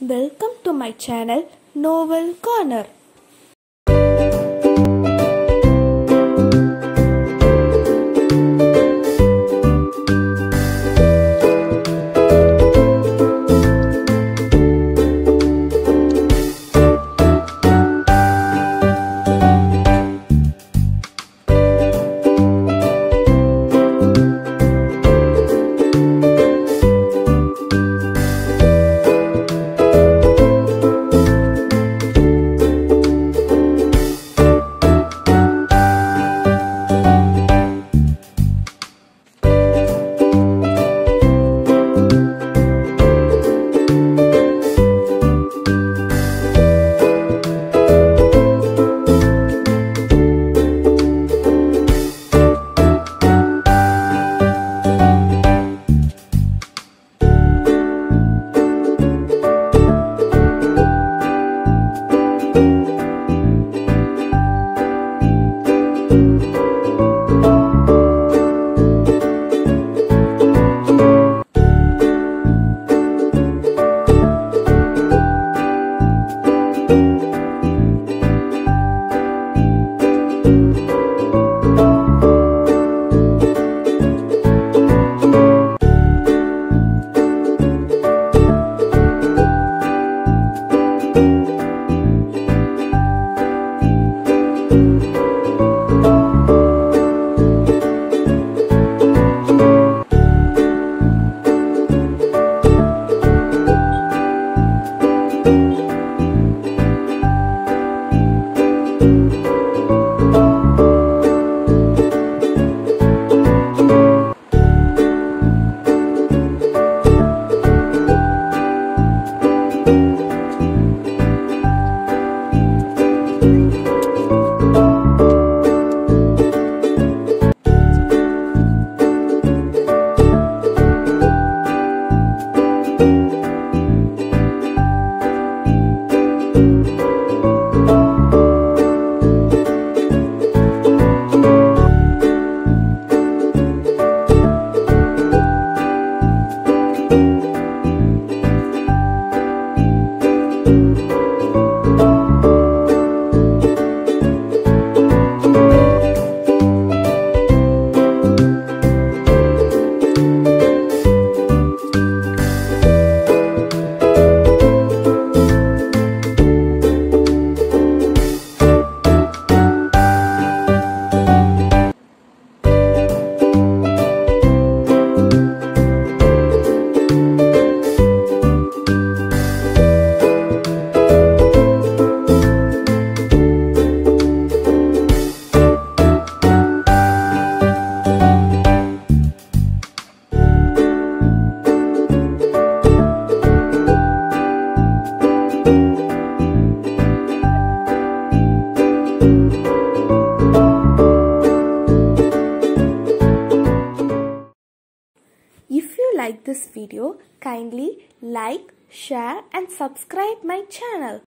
Welcome to my channel Novel Corner. If you like this video, kindly like, share and subscribe my channel.